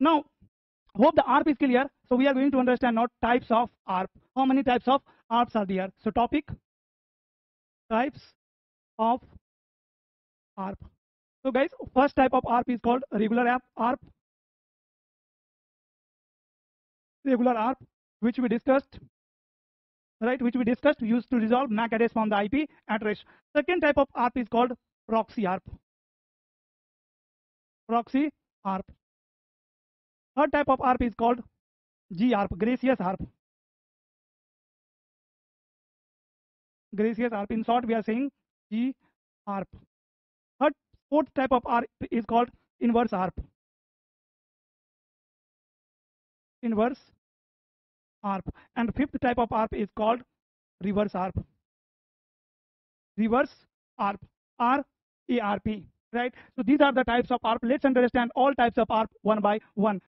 Now, hope the ARP is clear. So we are going to understand now types of ARP. How many types of ARPs are there? So topic, types of ARP. So guys, first type of ARP is called regular ARP. Regular ARP, which we discussed, right? Which we discussed, used to resolve MAC address from the IP address. Second type of ARP is called proxy ARP. Proxy ARP. Third type of ARP is called GARP, gratuitous ARP. Gratuitous ARP. In short, we are saying GARP. Third, fourth type of ARP is called inverse ARP. Inverse ARP. And fifth type of ARP is called reverse ARP. Reverse ARP. R A R P. Right. So these are the types of ARP. Let's understand all types of ARP one by one.